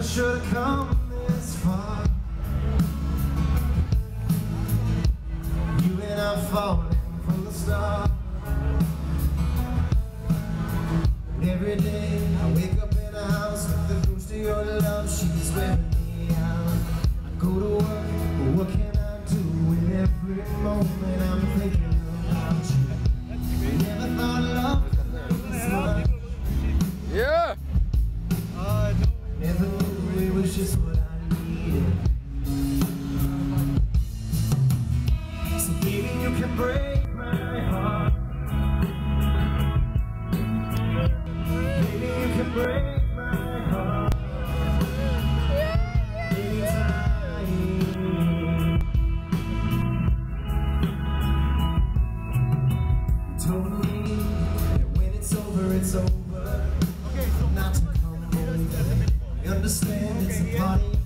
Never should have come this far. You and I falling from the start. Every day I wake up in a house with the ghost of your love. She's wearing just what I needed. So baby, you can break my heart. Baby, you can break my heart. Told me that when it's over, it's over. Understand it's a part of